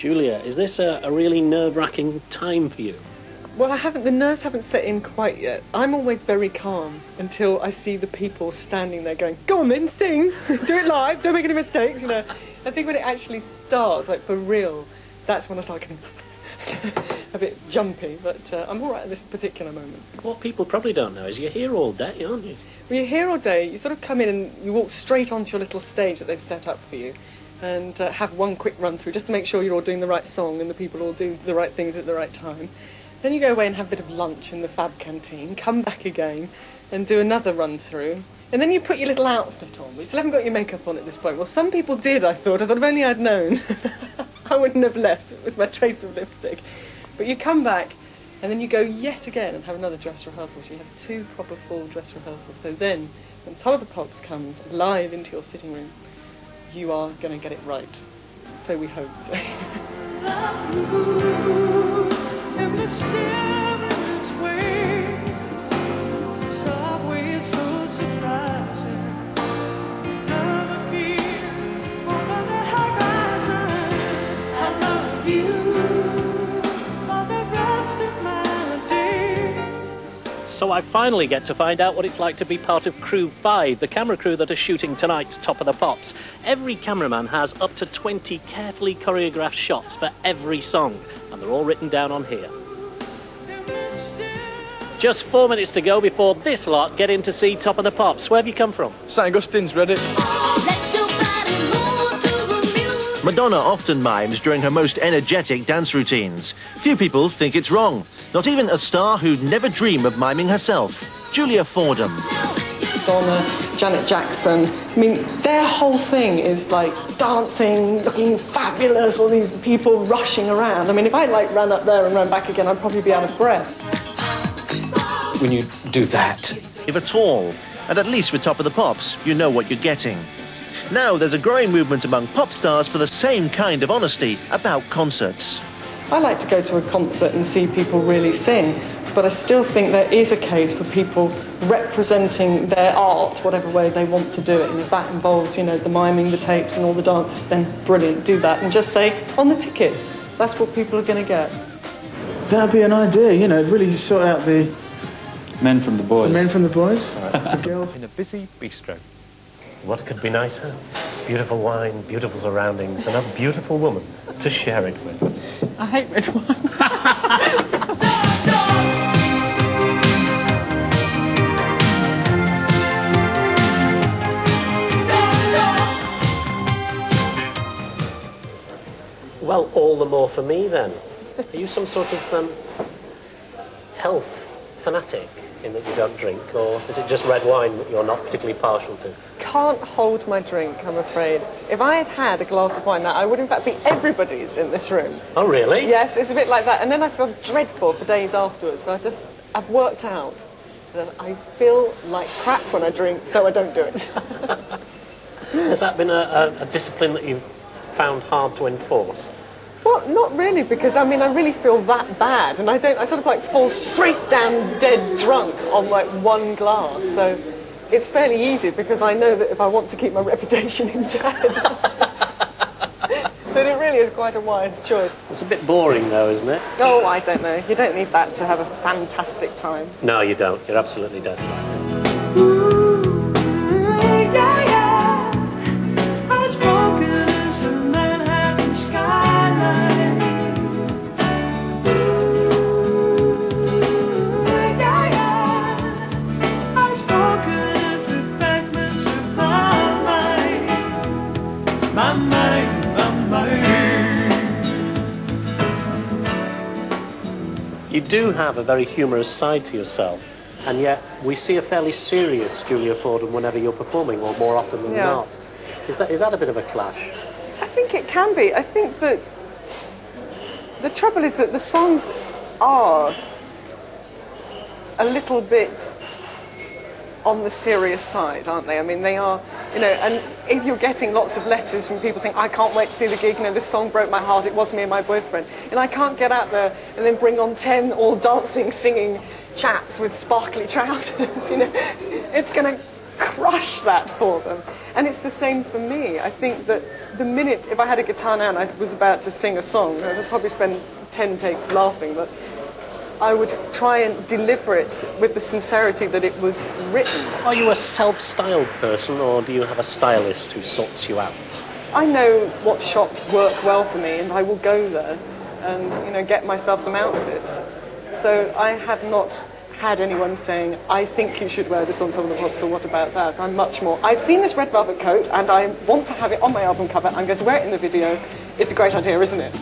Julia, is this a, a really nerve-wracking time for you? Well, I haven't. The nerves haven't set in quite yet. I'm always very calm until I see the people standing there going, "Go on, then, sing, do it live, don't make any mistakes." You know. I think when it actually starts, like for real, that's when I start getting a bit jumpy. But uh, I'm all right at this particular moment. What people probably don't know is you're here all day, aren't you? When you're here all day, you sort of come in and you walk straight onto your little stage that they've set up for you. And uh, have one quick run through just to make sure you're all doing the right song and the people all do the right things at the right time. Then you go away and have a bit of lunch in the Fab canteen, come back again and do another run through. And then you put your little outfit on. We still haven't got your makeup on at this point. Well, some people did, I thought. I thought if only I'd known, I wouldn't have left with my trace of lipstick. But you come back and then you go yet again and have another dress rehearsal. So you have two proper full dress rehearsals. So then, when Top of the Pops comes live into your sitting room, you are going to get it right. So we hope. So I finally get to find out what it's like to be part of Crew 5, the camera crew that are shooting tonight's Top of the Pops. Every cameraman has up to 20 carefully choreographed shots for every song, and they're all written down on here. Just four minutes to go before this lot get in to see Top of the Pops. Where have you come from? St Augustine's ready. Madonna often mimes during her most energetic dance routines. Few people think it's wrong. Not even a star who'd never dream of miming herself. Julia Fordham. Donna, Janet Jackson. I mean, their whole thing is like dancing, looking fabulous, all these people rushing around. I mean, if I like ran up there and ran back again, I'd probably be out of breath. When you do that, If at all. And at least with Top of the Pops, you know what you're getting. Now there's a growing movement among pop stars for the same kind of honesty about concerts. I like to go to a concert and see people really sing, but I still think there is a case for people representing their art, whatever way they want to do it. And if that involves, you know, the miming, the tapes, and all the dances, then brilliant, do that. And just say, on the ticket, that's what people are going to get. That'd be an idea, you know, really sort out the, Men from the boys. the men from the boys, the girls. In a busy bistro. What could be nicer? Beautiful wine, beautiful surroundings, and a beautiful woman to share it with. I hate red wine. Well, all the more for me then. Are you some sort of um, health fanatic in that you don't drink, or is it just red wine that you're not particularly partial to? Can't hold my drink, I'm afraid. If I had had a glass of wine that I would in fact be everybody's in this room. Oh, really? Yes, it's a bit like that. And then I feel dreadful for days afterwards. So I just, I've worked out that I feel like crap when I drink, so I don't do it. Has that been a, a, a discipline that you've found hard to enforce? Well, not really, because I mean, I really feel that bad. And I don't, I sort of like fall straight down dead drunk on like one glass. So it's fairly easy because I know that if I want to keep my reputation intact, that it really is quite a wise choice. It's a bit boring, though, isn't it? Oh, I don't know. You don't need that to have a fantastic time. No, you don't. You're absolutely dead. Do have a very humorous side to yourself, and yet we see a fairly serious Julia Fordham whenever you're performing, or more often than Yeah. not. Is that, is that a bit of a clash? I think it can be. I think that the trouble is that the songs are a little bit on the serious side, aren't they? I mean, they are, you know, and if you're getting lots of letters from people saying, I can't wait to see the gig, you know, this song broke my heart, it was me and my boyfriend, and I can't get out there and then bring on 10 all dancing, singing chaps with sparkly trousers, you know, it's going to crush that for them. And it's the same for me. I think that the minute, if I had a guitar now and I was about to sing a song, I would probably spend 10 takes laughing, but I would try and deliver it with the sincerity that it was written. Are you a self-styled person, or do you have a stylist who sorts you out? I know what shops work well for me, and I will go there and you know get myself some outfits. So I have not had anyone saying, "I think you should wear this on Top of the Pops," or "What about that?" I'm much more. I've seen this red velvet coat, and I want to have it on my album cover. I'm going to wear it in the video. It's a great idea, isn't it?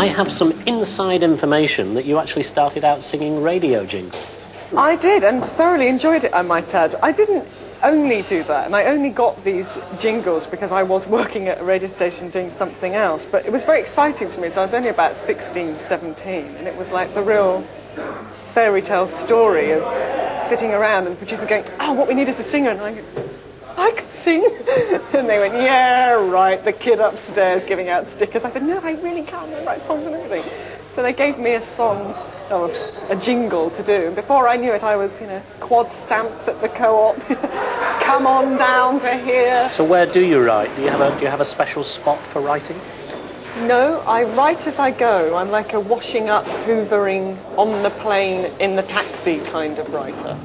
I have some inside information that you actually started out singing radio jingles. I did, and thoroughly enjoyed it, I might add. I didn't only do that, and I only got these jingles because I was working at a radio station doing something else. But it was very exciting to me, so I was only about 16, 17, and it was like the real fairy tale story of sitting around and the producer going, Oh, what we need is a singer. And I I could sing. and they went, Yeah, right, the kid upstairs giving out stickers. I said, No, I really can. I write songs and everything. So they gave me a song, that was a jingle to do. And before I knew it, I was, you know, quad stamps at the co-op. Come on down to here. So where do you write? Do you have a, do you have a special spot for writing? No, I write as I go. I'm like a washing up, hoovering, on the plane, in the taxi kind of writer.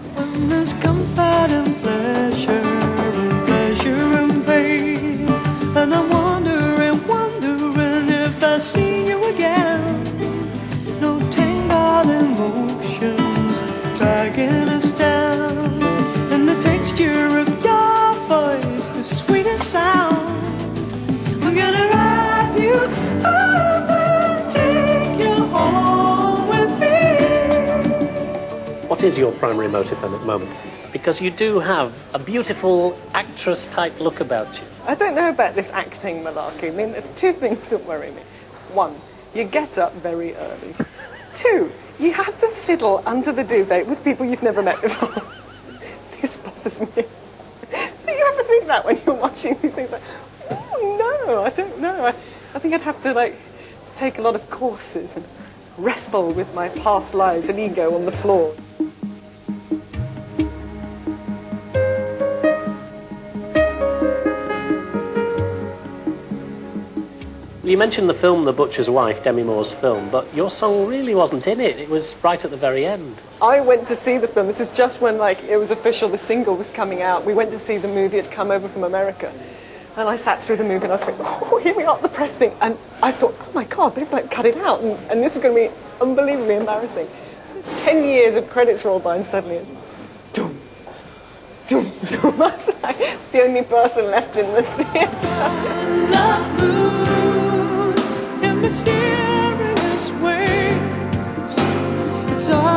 Is your primary motive then at the moment? Because you do have a beautiful actress type look about you. I don't know about this acting malarkey. I mean, there's two things that worry me. One, you get up very early. Two, you have to fiddle under the duvet with people you've never met before. this bothers me. Do you ever think that when you're watching these things? Like, oh no, I don't know. I, I think I'd have to like take a lot of courses and wrestle with my past lives and ego on the floor. You mentioned the film The Butcher's Wife, Demi Moore's film, but your song really wasn't in it. It was right at the very end. I went to see the film. This is just when like it was official. The single was coming out. We went to see the movie. It had come over from America, and I sat through the movie and I was like, "Oh, here we are, the press thing." And I thought, "Oh my God, they've like cut it out, and, and this is going to be unbelievably embarrassing." So Ten years of credits roll by, and suddenly it's, doom, doom, doom. I was like the only person left in the theatre. Mysterious ways. It's always